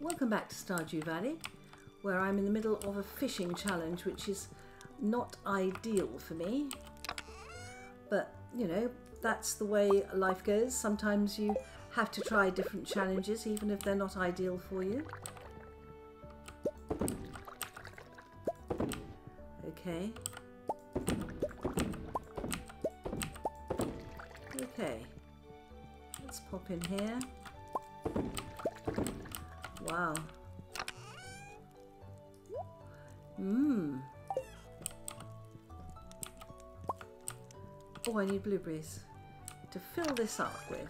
Welcome back to Stardew Valley, where I'm in the middle of a fishing challenge, which is not ideal for me. But, you know, that's the way life goes. Sometimes you have to try different challenges, even if they're not ideal for you. Okay. Okay. Let's pop in here. Wow. Mmm. Oh, I need blueberries to fill this up with.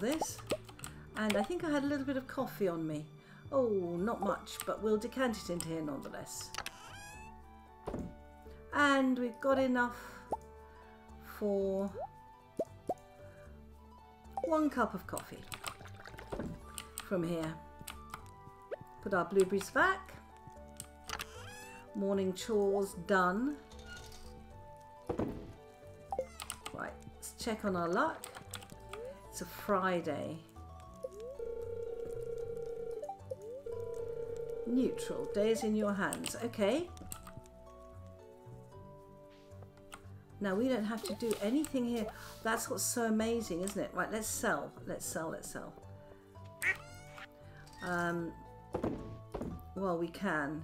This. And I think I had a little bit of coffee on me. Oh, not much, but we'll decant it into here nonetheless. And we've got enough for one cup of coffee from here. Put our blueberries back. Morning chores done. Right, let's check on our luck. It's a Friday. Neutral, days in your hands. Okay. Now we don't have to do anything here. That's what's so amazing, isn't it? Right, let's sell. Let's sell, let's sell. Um, well, we can.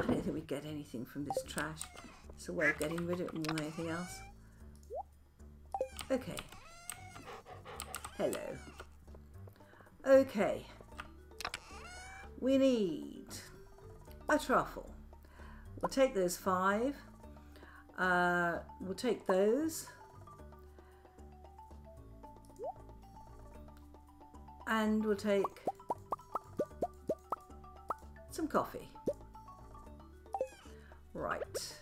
I don't think we get anything from this trash. It's a way of getting rid of it more than anything else. Okay. Hello. Okay. We need a truffle. We'll take those five. Uh, we'll take those. And we'll take some coffee. Right.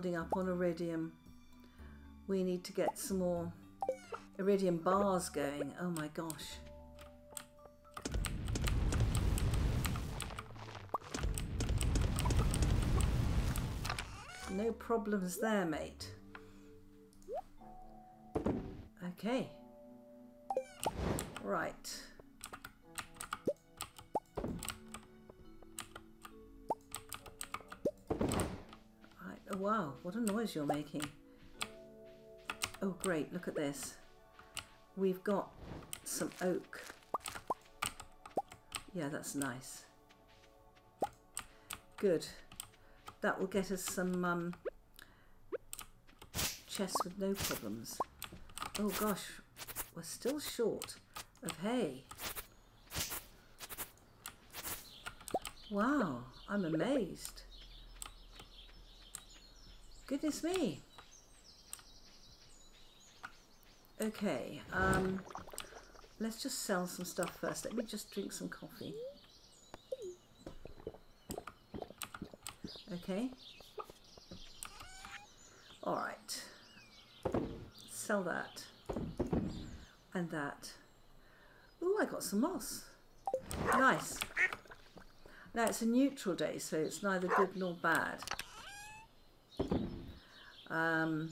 Building up on iridium. We need to get some more iridium bars going. Oh my gosh. No problems there, mate. Okay. Right. Right. What a noise you're making. Oh great, look at this. We've got some oak. Yeah, that's nice. Good. That will get us some um, chests with no problems. Oh gosh, we're still short of hay. Wow, I'm amazed. Goodness me. Okay, um, let's just sell some stuff first. Let me just drink some coffee. Okay. All right. Sell that. And that. Ooh, I got some moss. Nice. Now it's a neutral day, so it's neither good nor bad. Um,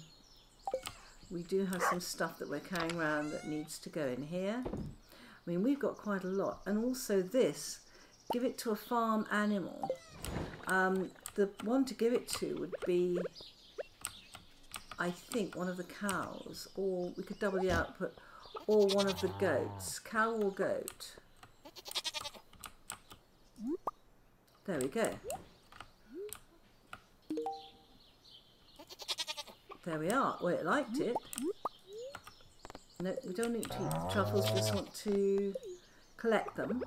we do have some stuff that we're carrying around that needs to go in here. I mean, we've got quite a lot. And also this, give it to a farm animal. Um, the one to give it to would be, I think, one of the cows. Or we could double the output. Or one of the goats. Cow or goat. There we go. There we are. Well, it liked it. No, we don't need to eat the truffles, just want to collect them.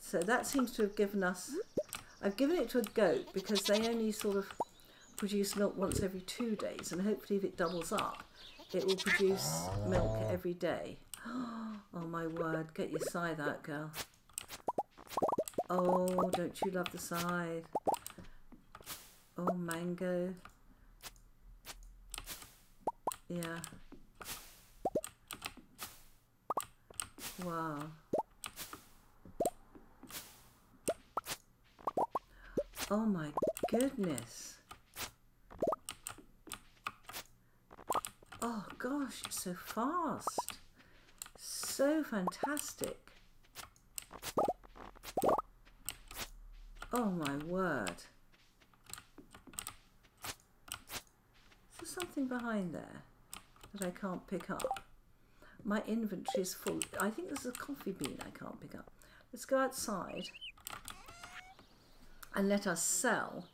So that seems to have given us... I've given it to a goat because they only sort of produce milk once every two days and hopefully if it doubles up it will produce milk every day. Oh my word, get your scythe out girl. Oh, don't you love the scythe? Oh, mango. Yeah. Wow. Oh my goodness. Oh gosh, so fast. So fantastic. Oh my word. Is there something behind there that I can't pick up? My inventory is full. I think there's a coffee bean I can't pick up. Let's go outside and let us sell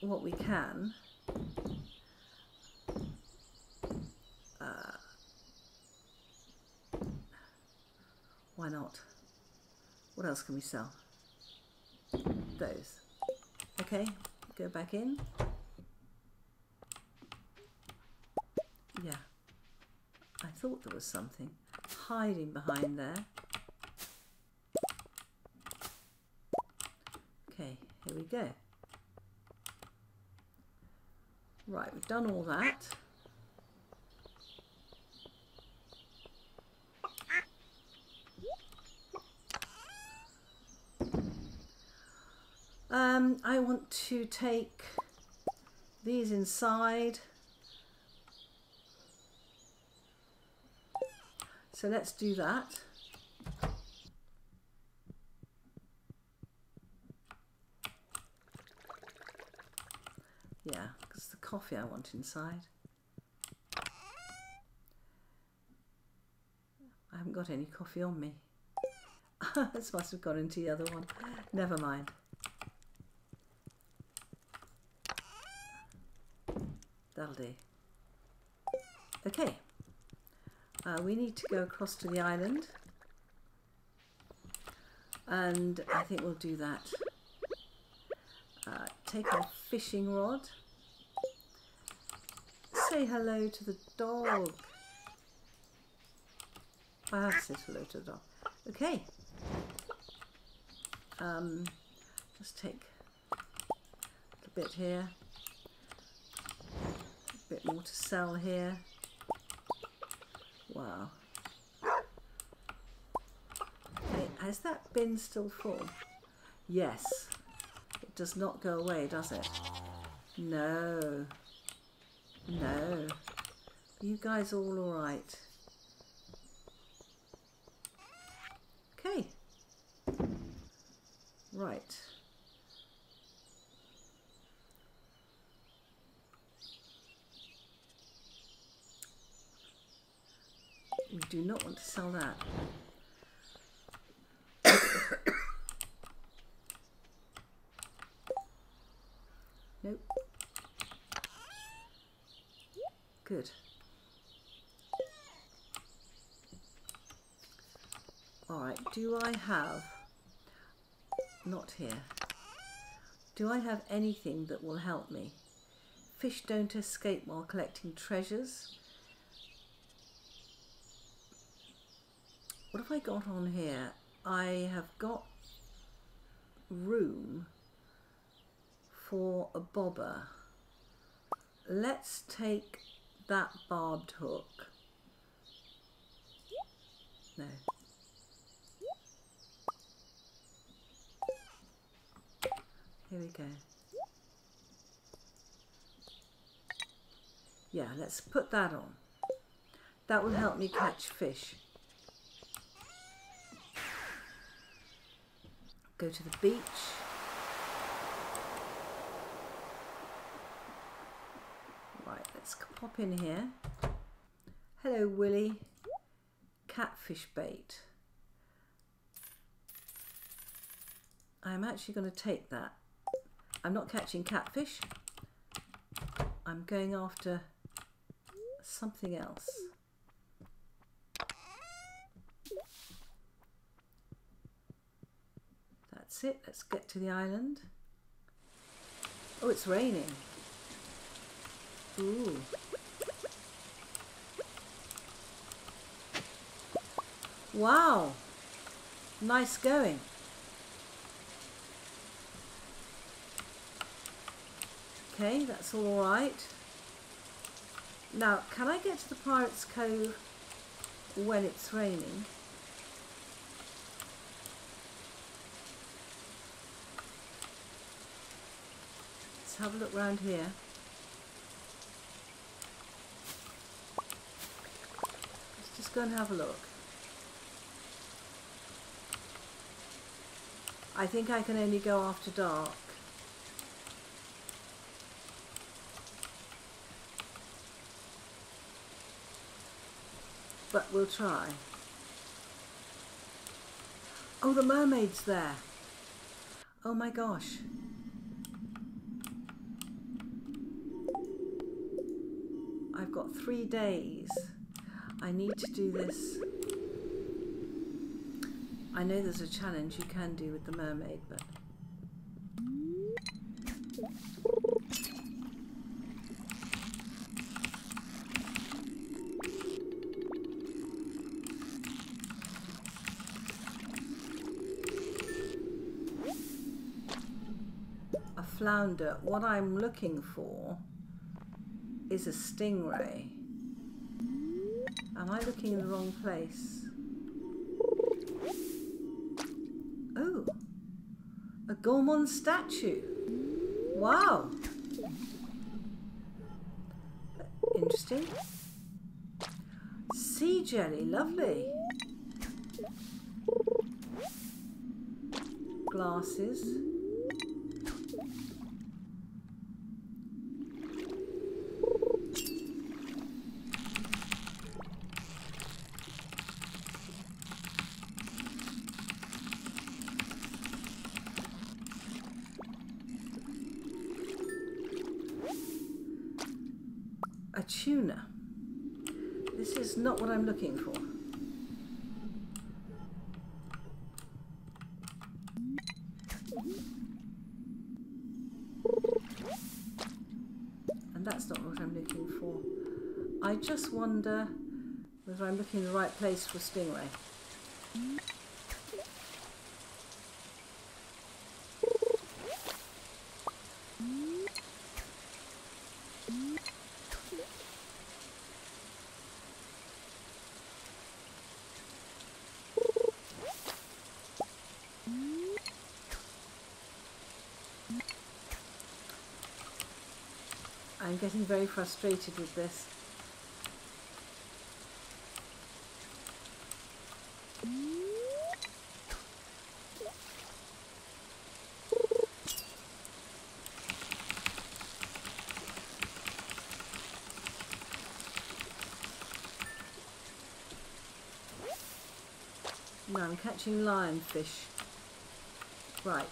what we can. Uh, why not? What else can we sell? Those. Okay, go back in. Yeah, I thought there was something hiding behind there. Okay, here we go. Right, we've done all that. Um, I want to take these inside. So let's do that. Yeah, because the coffee I want inside. I haven't got any coffee on me. this must have gone into the other one. Never mind. That'll do. Okay. Uh, we need to go across to the island. And I think we'll do that. Uh, take our fishing rod. Say hello to the dog. I have said hello to the dog. Okay. Um, just take a bit here. A bit more to sell here. Wow. Okay, has that bin still full? Yes It does not go away, does it? No. No. You guys all alright? Okay. Right. We do not want to sell that. Nope. Good. Alright, do I have... Not here. Do I have anything that will help me? Fish don't escape while collecting treasures. What have I got on here? I have got room for a bobber. Let's take that barbed hook. No. Here we go. Yeah, let's put that on. That will help me catch fish. Go to the beach. Right, let's pop in here. Hello, Willy. Catfish bait. I'm actually going to take that. I'm not catching catfish. I'm going after something else. That's it. Let's get to the island. Oh, it's raining. Ooh. Wow. Nice going. Okay, that's all right. Now, can I get to the Pirates Cove when it's raining? Let's have a look around here. Let's just go and have a look. I think I can only go after dark. But we'll try. Oh, the mermaid's there. Oh my gosh. I've got three days. I need to do this. I know there's a challenge you can do with the mermaid, but... A flounder. What I'm looking for is a stingray. Am I looking in the wrong place? Oh, a Gourmand statue. Wow. Interesting. Sea jelly, lovely. Glasses. Tuna. This is not what I'm looking for. And that's not what I'm looking for. I just wonder whether I'm looking in the right place for stingray. I'm getting very frustrated with this. No, I'm catching lionfish. Right.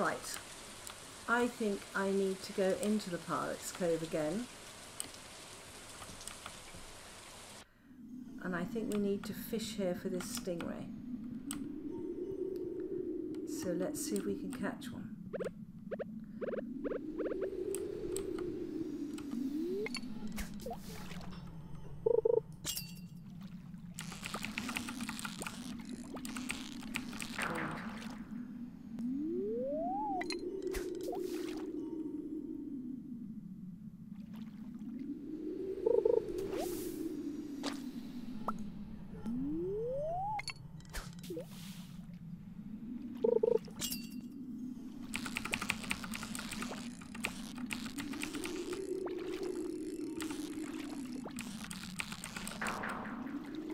Right. I think I need to go into the Pirates Cove again. And I think we need to fish here for this stingray. So let's see if we can catch one.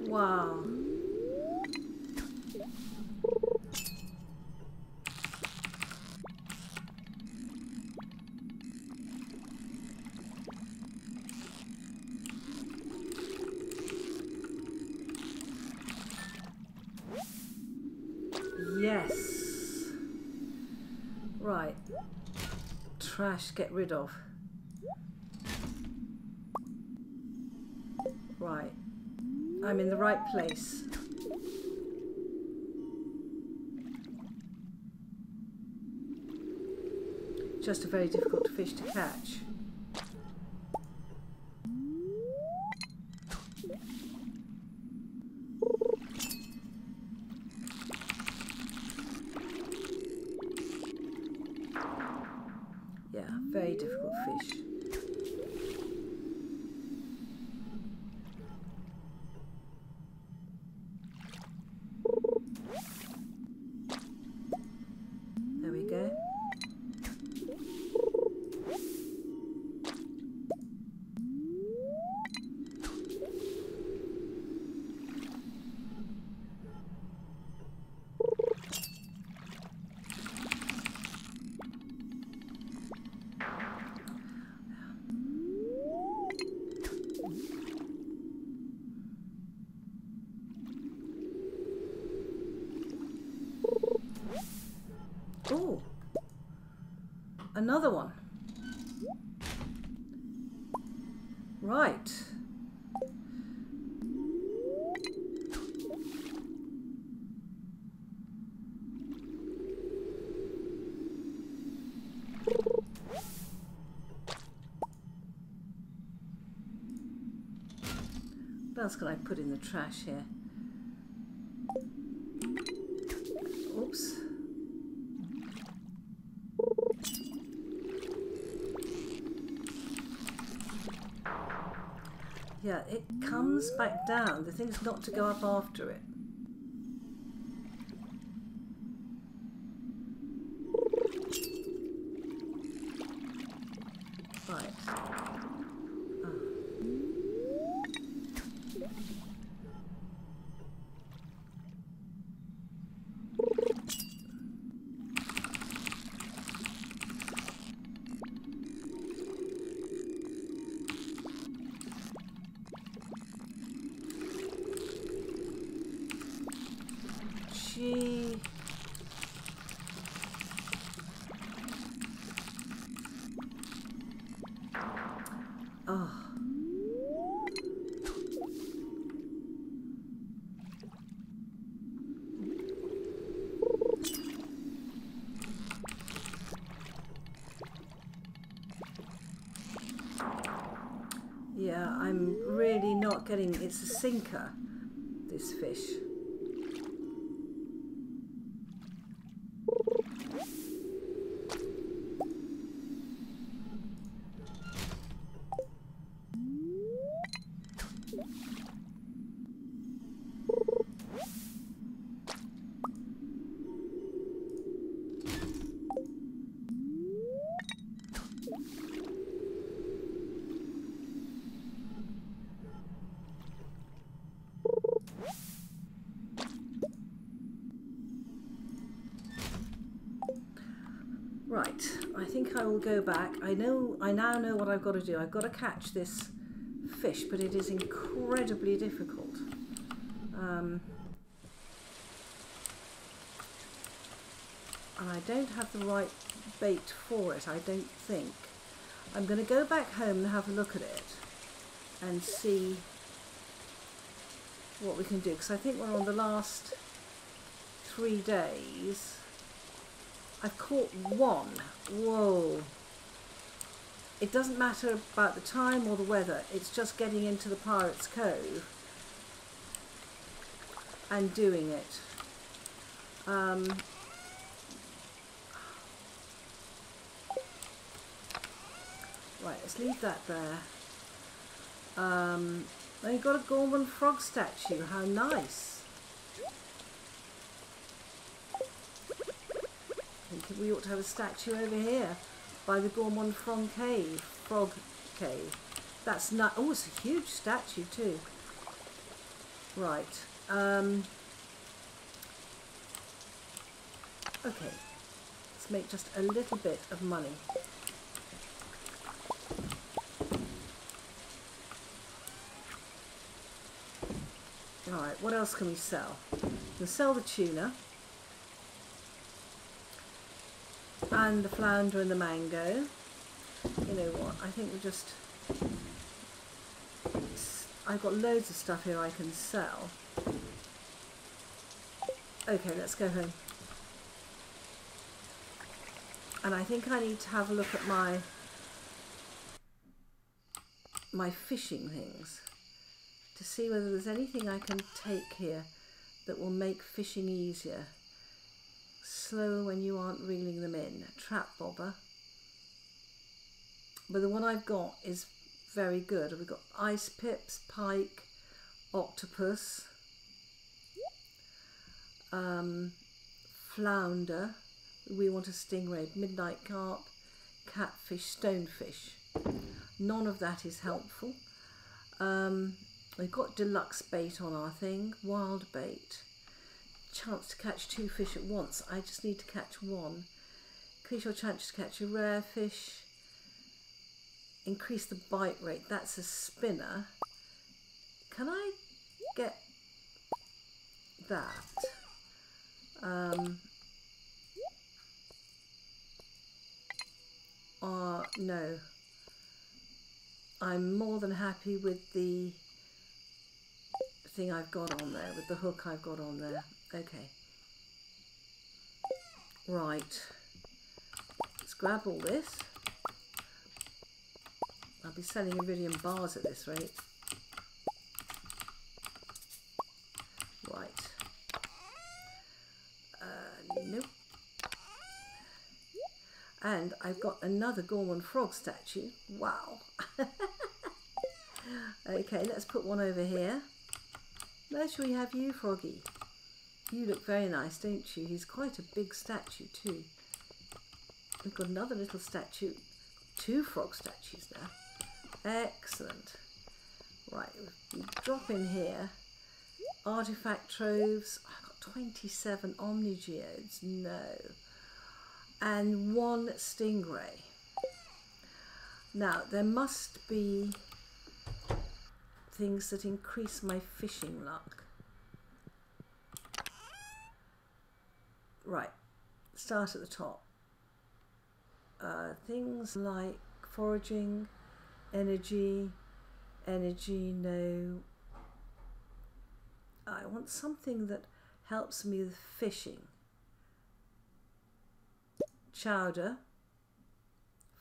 Wow. Yes. Right. Trash, get rid of. Right. I'm in the right place. Just a very difficult fish to catch. Yeah, very difficult fish. There we go. Oh, another one. Right. What else can I put in the trash here? Oops. Yeah, it comes back down. The thing's not to go up after it. Right. Ah. Oh. Yeah, I'm really not getting. It's a sinker, this fish. Right, I think I will go back. I know, I now know what I've got to do. I've got to catch this fish, but it is incredibly difficult. Um, and I don't have the right bait for it, I don't think. I'm going to go back home and have a look at it and see what we can do, because I think we're on the last three days. I've caught one. Whoa. It doesn't matter about the time or the weather. It's just getting into the Pirates Cove and doing it. Um, right, let's leave that there. Um, they've got a Gourmand frog statue. How nice. Think we ought to have a statue over here by the Gourmand Frog Cave. Frog Cave. That's not. Oh, it's a huge statue too. Right. Um, okay. Let's make just a little bit of money. Alright, what else can we sell? We'll sell the tuna. And the flounder and the mango. You know what, I think we'll just... I've got loads of stuff here I can sell. Okay, let's go home. And I think I need to have a look at my my fishing things to see whether there's anything I can take here that will make fishing easier. Slower when you aren't reeling them in. Trap bobber. But the one I've got is very good. We've got ice pips, pike, octopus, um, flounder. We want a stingray, midnight carp, catfish, stonefish. None of that is helpful. Um, we've got deluxe bait on our thing, wild bait. Chance to catch two fish at once. I just need to catch one. Increase your chance to catch a rare fish. Increase the bite rate. That's a spinner. Can I get that? Um, uh, no. I'm more than happy with the thing I've got on there, with the hook I've got on there. Okay. Right. Let's grab all this. I'll be selling iridium bars at this rate. Right. Uh, nope. And I've got another Gourmand frog statue. Wow. okay, let's put one over here. Where shall we have you, Froggy? You look very nice, don't you? He's quite a big statue too. We've got another little statue. Two frog statues there. Excellent. Right, we drop in here. Artifact troves. I've got 27 omnigeodes. No and one stingray. Now, there must be things that increase my fishing luck. Right, start at the top. Uh, things like foraging, energy, energy, no. I want something that helps me with fishing chowder,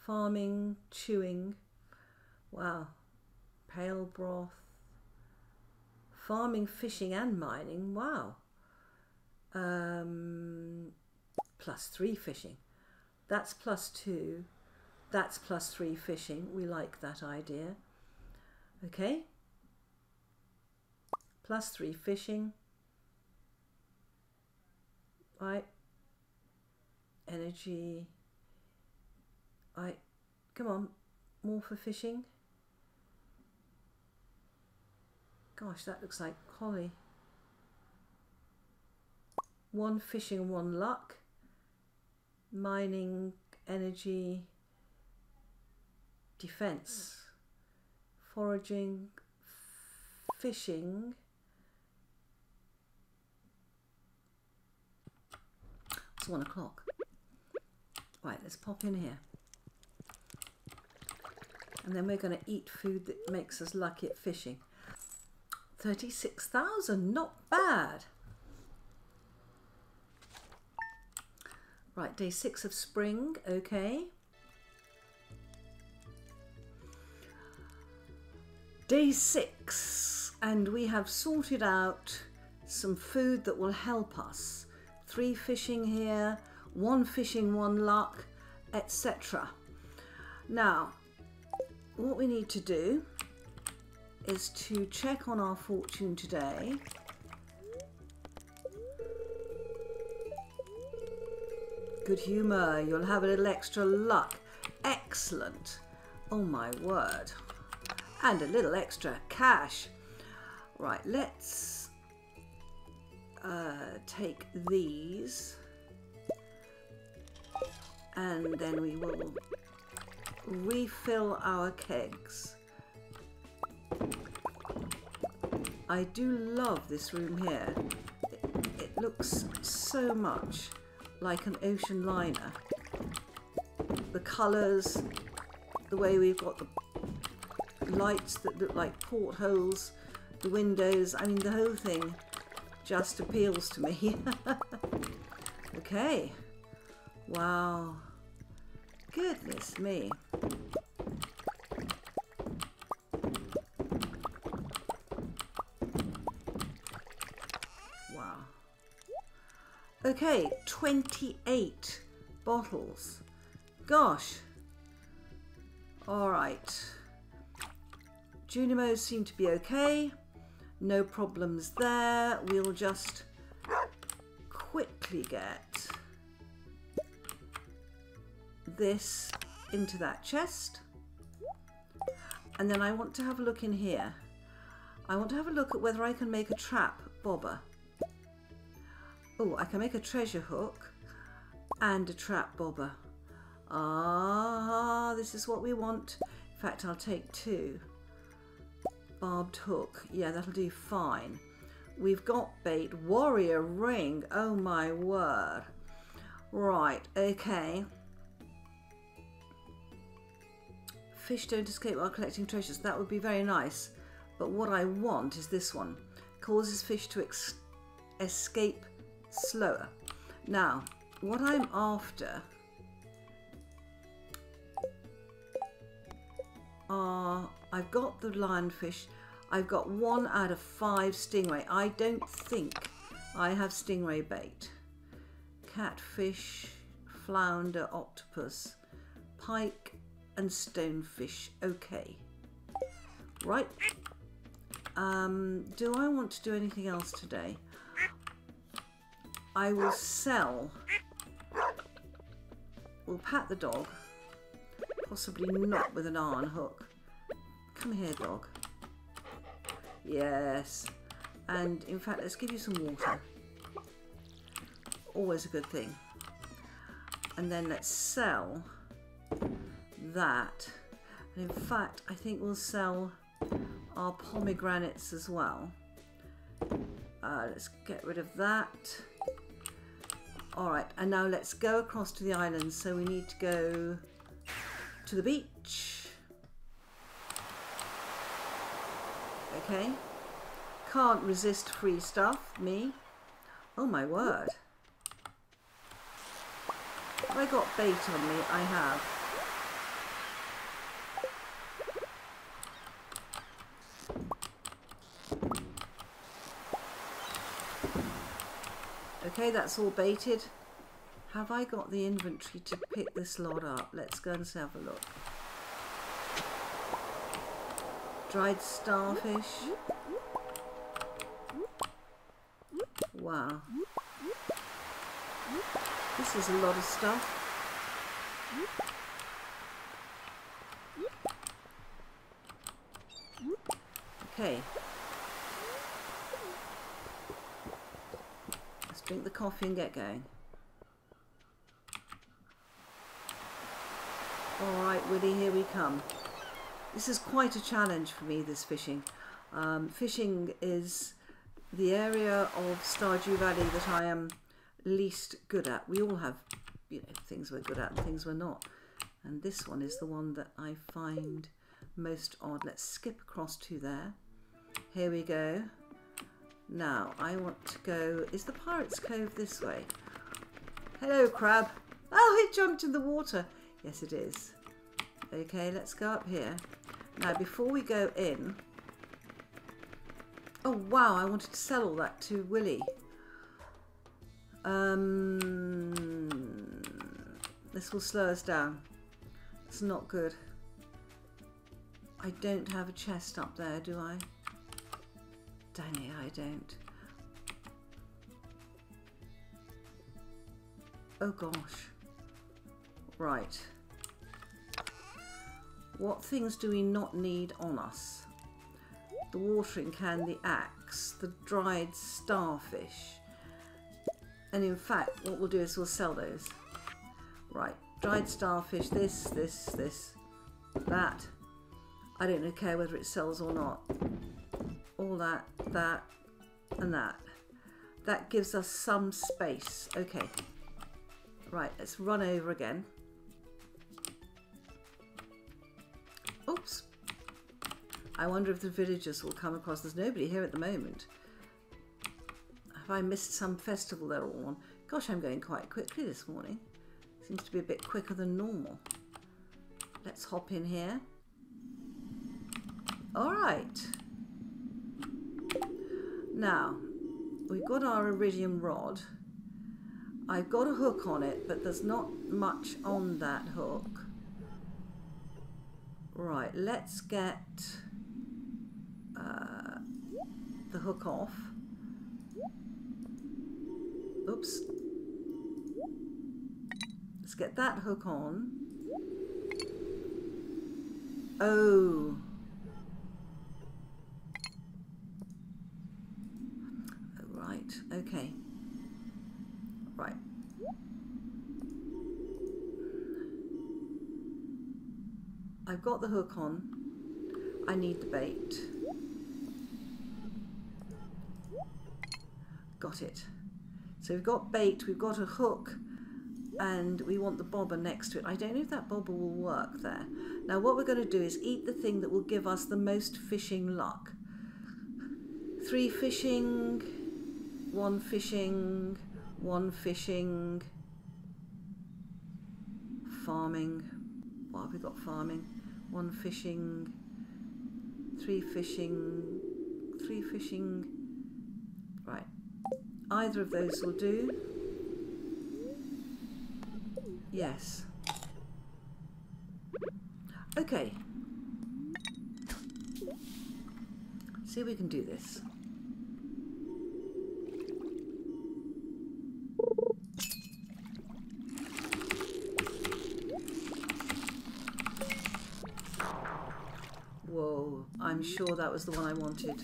farming, chewing, wow, pale broth, farming, fishing and mining, wow. Um, plus three fishing. That's plus two. That's plus three fishing. We like that idea. Okay. Plus three fishing. Right energy. I come on, more for fishing. Gosh, that looks like collie. One fishing, one luck. Mining, energy, defense, foraging, fishing. It's one o'clock. Right, let's pop in here. And then we're going to eat food that makes us lucky at fishing. 36,000, not bad. Right, day six of spring, okay. Day six, and we have sorted out some food that will help us. Three fishing here, one fishing, one luck, etc. Now, what we need to do is to check on our fortune today. Good humour, you'll have a little extra luck. Excellent. Oh my word and a little extra cash. Right, let's uh, take these and then we will refill our kegs. I do love this room here. It, it looks so much like an ocean liner. The colours, the way we've got the lights that look like portholes, the windows. I mean, the whole thing just appeals to me. okay. Wow. Goodness me. Okay, 28 bottles. Gosh. All right. Junimos seem to be okay. No problems there. We'll just quickly get this into that chest. And then I want to have a look in here. I want to have a look at whether I can make a trap bobber. Oh, I can make a treasure hook and a trap bobber. Ah, this is what we want. In fact, I'll take two barbed hook. Yeah, that'll do fine. We've got bait. Warrior ring. Oh my word. Right, okay. Fish don't escape while collecting treasures. That would be very nice. But what I want is this one. Causes fish to escape slower. Now, what I'm after are... I've got the lionfish. I've got one out of five stingray. I don't think I have stingray bait. Catfish, flounder, octopus, pike and stonefish. Okay. Right. Um, do I want to do anything else today? I will sell. We'll pat the dog. Possibly not with an iron hook. Come here, dog. Yes. And in fact, let's give you some water. Always a good thing. And then let's sell that. And in fact, I think we'll sell our pomegranates as well. Uh, let's get rid of that. All right, and now let's go across to the island. So we need to go to the beach. Okay. Can't resist free stuff, me. Oh my word. I got bait on me? I have. Okay, that's all baited. Have I got the inventory to pick this lot up? Let's go and have a look. Dried starfish. Wow. This is a lot of stuff. Okay. Drink the coffee and get going. Alright, Willy, here we come. This is quite a challenge for me, this fishing. Um, fishing is the area of Stardew Valley that I am least good at. We all have you know, things we're good at and things we're not. And this one is the one that I find most odd. Let's skip across to there. Here we go. Now, I want to go... Is the Pirates Cove this way? Hello, crab. Oh, it jumped in the water. Yes, it is. Okay, let's go up here. Now, before we go in... Oh, wow, I wanted to sell all that to Willy. Um, this will slow us down. It's not good. I don't have a chest up there, do I? Dang it, I don't. Oh gosh. Right. What things do we not need on us? The watering can, the axe, the dried starfish. And in fact, what we'll do is we'll sell those. Right, dried starfish, this, this, this, that. I don't care whether it sells or not. All that, that, and that. That gives us some space. Okay. Right, let's run over again. Oops. I wonder if the villagers will come across. There's nobody here at the moment. Have I missed some festival they're all on? Gosh, I'm going quite quickly this morning. Seems to be a bit quicker than normal. Let's hop in here. All right. Now, we've got our iridium rod. I've got a hook on it, but there's not much on that hook. Right, let's get uh, the hook off. Oops. Let's get that hook on. Oh. Right, okay. Right. I've got the hook on. I need the bait. Got it. So we've got bait, we've got a hook, and we want the bobber next to it. I don't know if that bobber will work there. Now what we're going to do is eat the thing that will give us the most fishing luck. Three fishing, one fishing, one fishing, farming. What have we got farming? One fishing, three fishing, three fishing. Right. Either of those will do. Yes. Okay. See if we can do this. Whoa, I'm sure that was the one I wanted.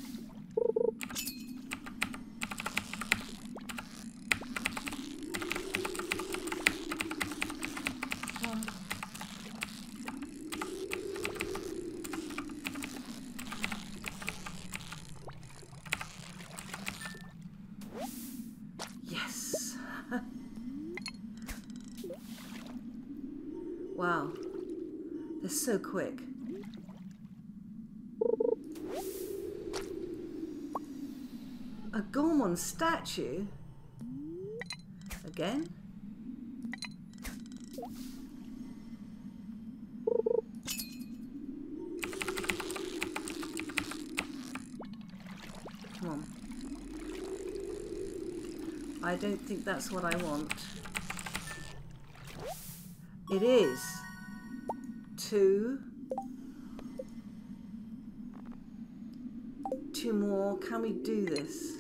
Yes. wow. They're so quick. Gourmand statue? Again? Come on. I don't think that's what I want. It is. Two. Two more. Can we do this?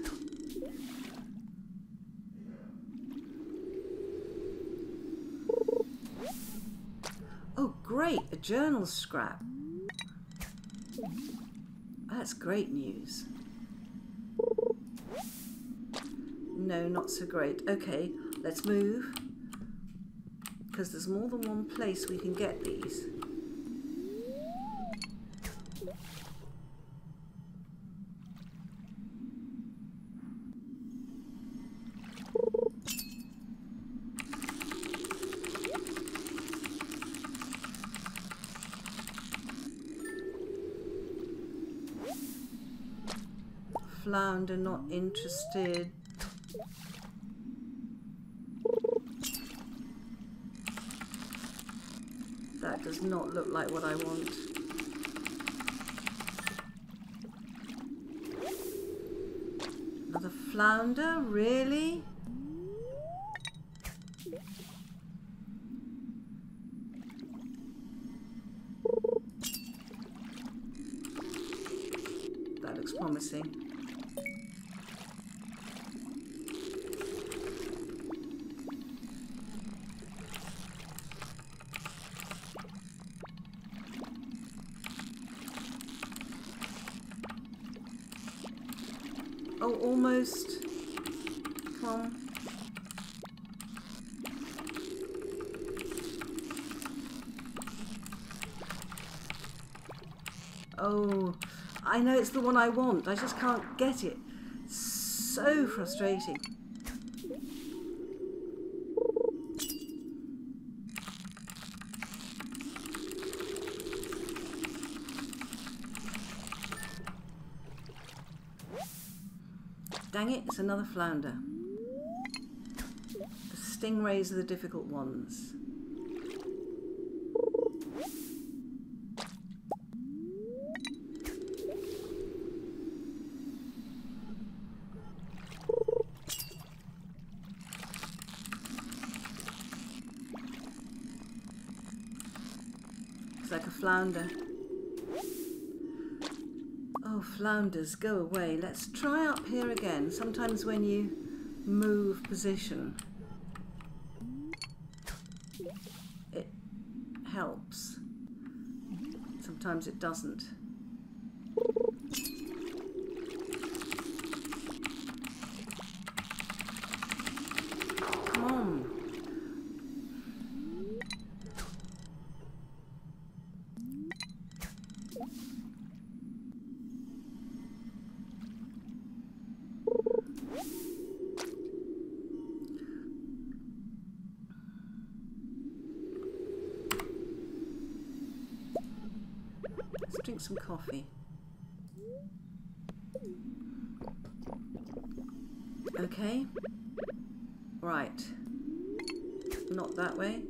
Oh, great. A journal scrap. That's great news. No, not so great. Okay, let's move. Because there's more than one place we can get these. Flounder not interested. That does not look like what I want. Another flounder? Really? That looks promising. Almost. Come. Oh, I know it's the one I want. I just can't get it. So frustrating. Dang it, it's another flounder. The stingrays are the difficult ones. It's like a flounder. Oh, flounders, go away. Let's try up here again. Sometimes when you move position, it helps. Sometimes it doesn't. Come on. Drink some coffee. Okay. Right. Not that way.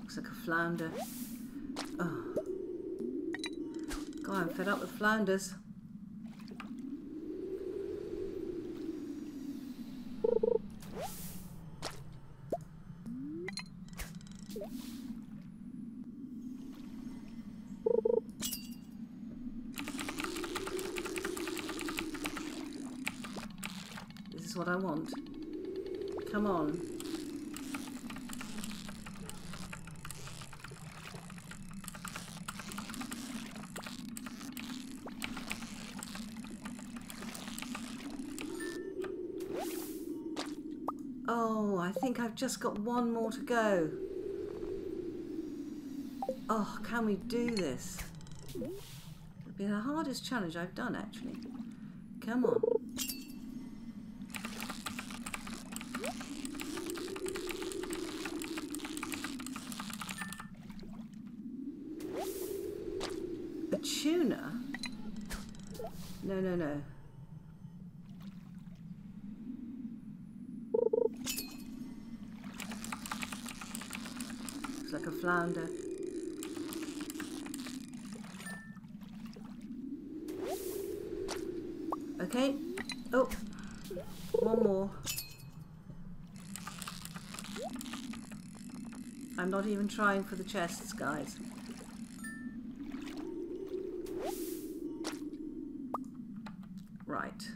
Looks like a flounder. Oh. Fed up with flounders. This is what I want. Come on. Oh, I think I've just got one more to go. Oh, can we do this? It'll be the hardest challenge I've done, actually. Come on. A tuna? No, no, no. Looks like a flounder. Okay. Oh, one more. I'm not even trying for the chests, guys. Right.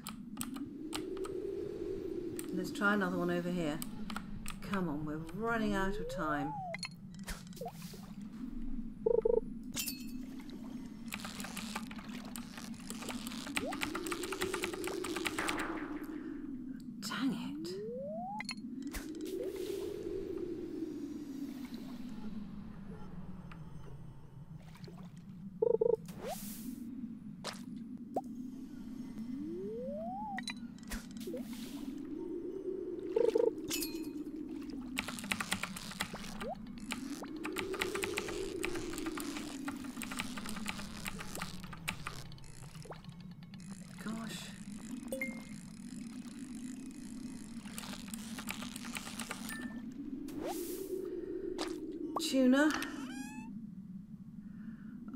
Let's try another one over here. Come on, we're running out of time. Dang it. Gosh. Tuna.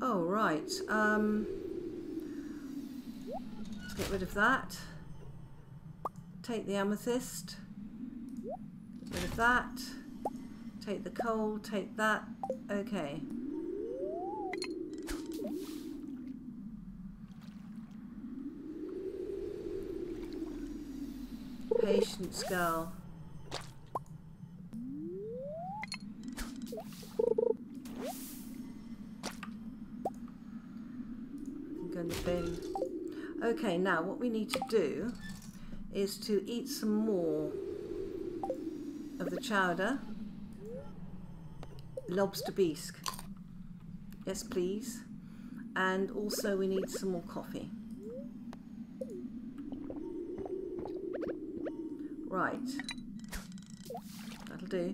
Oh, right. Um, let's get rid of that. Take the amethyst. Get rid of that. Take the coal, take that. Okay. Girl. Go bin. Okay, now what we need to do is to eat some more of the chowder. Lobster bisque. Yes, please. And also we need some more coffee. Right. That'll do.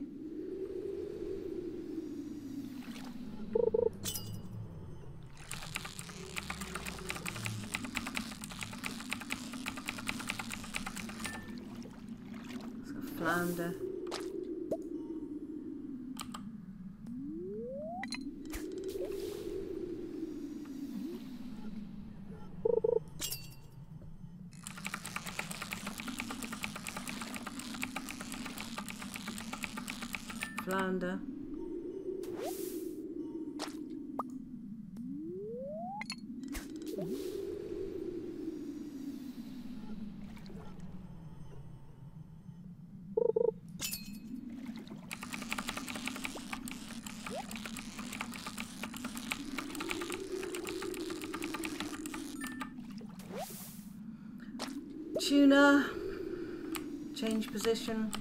It's got flounder. Tuna. Change position.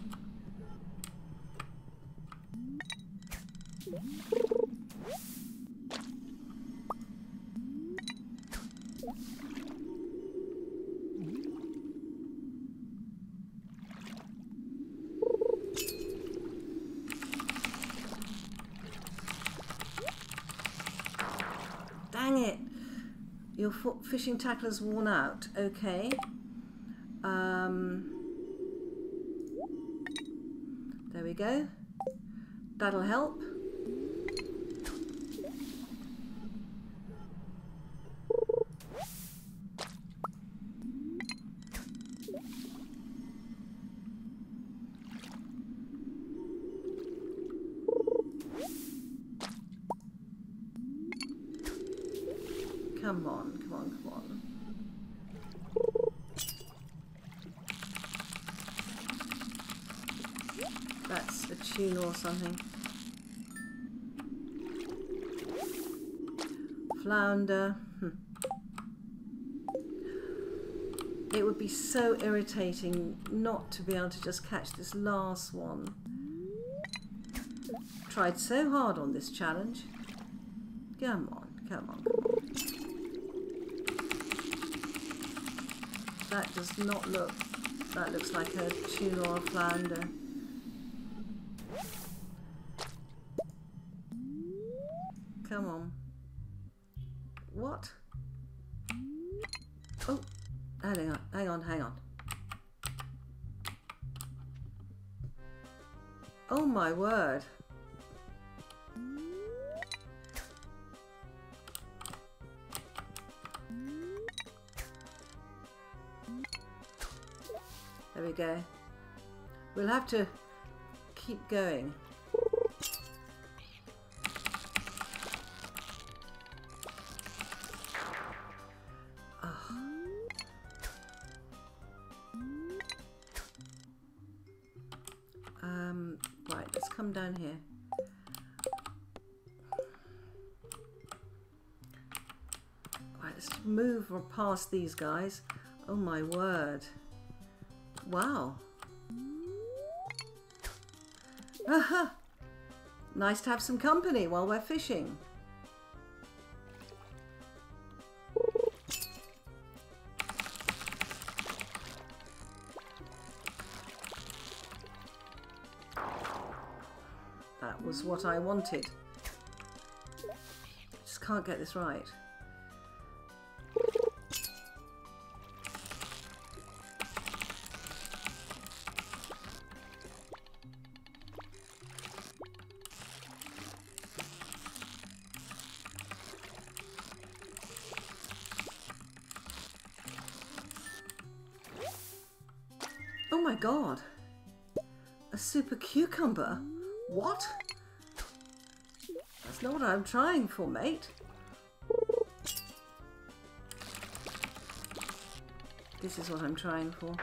Dang it. Fo- fishing tackler's worn out. Okay. Um, there we go. That'll help. Come on, come on, come on. That's a tuna or something. Flounder. Hmm. It would be so irritating not to be able to just catch this last one. Tried so hard on this challenge. Come on, come on, come on. That does not look, that looks like a tuna or a flounder. To keep going. Um, right, let's come down here. Right, let's move past these guys. Oh my word. Wow. Aha! Nice to have some company while we're fishing. That was what I wanted. Just can't get this right. I'm trying for, mate. This is what I'm trying for.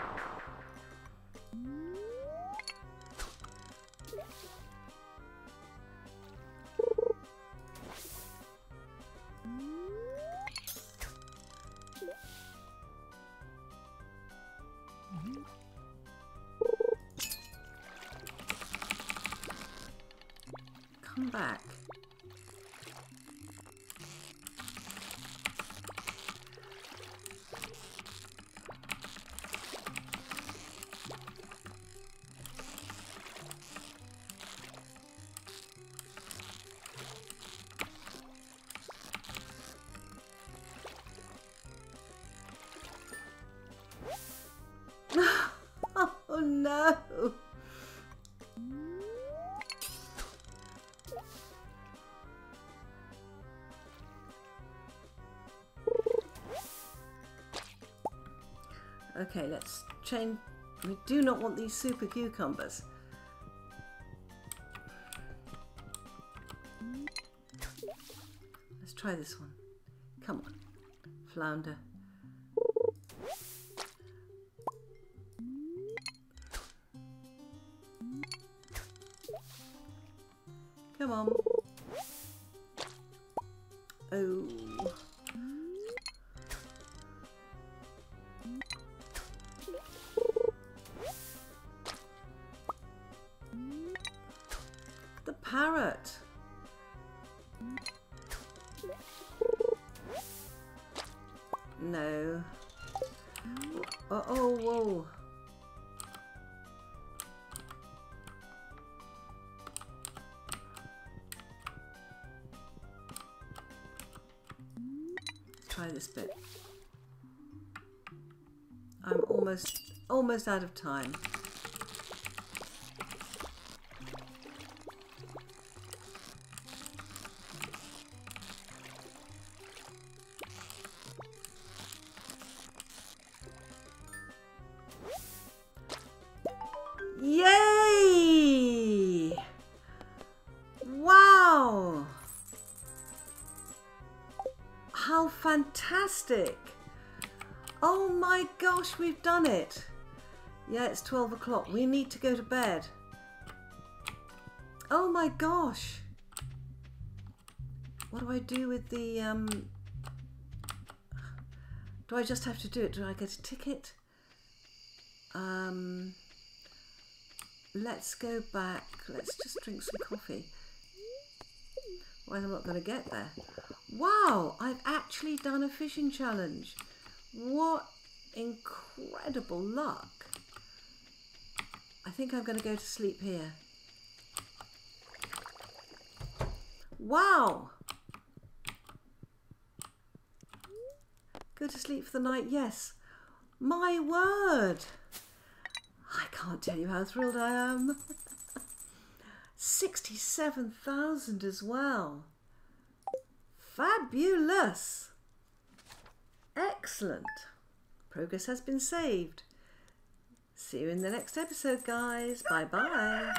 No! Okay, let's change. We do not want these super cucumbers. Let's try this one. Come on, flounder. Almost out of time. Yay! Wow! How fantastic! Oh my gosh, we've done it! Yeah, it's 12 o'clock. We need to go to bed. Oh my gosh! What do I do with the... Um... Do I just have to do it? Do I get a ticket? Um... Let's go back. Let's just drink some coffee. Well, I'm not going to get there. Wow, I've actually done a fishing challenge. What incredible luck. I think I'm going to go to sleep here. Wow. Go to sleep for the night, yes. My word. I can't tell you how thrilled I am. 67,000 as well. Fabulous. Excellent. Progress has been saved. See you in the next episode, guys. Bye bye.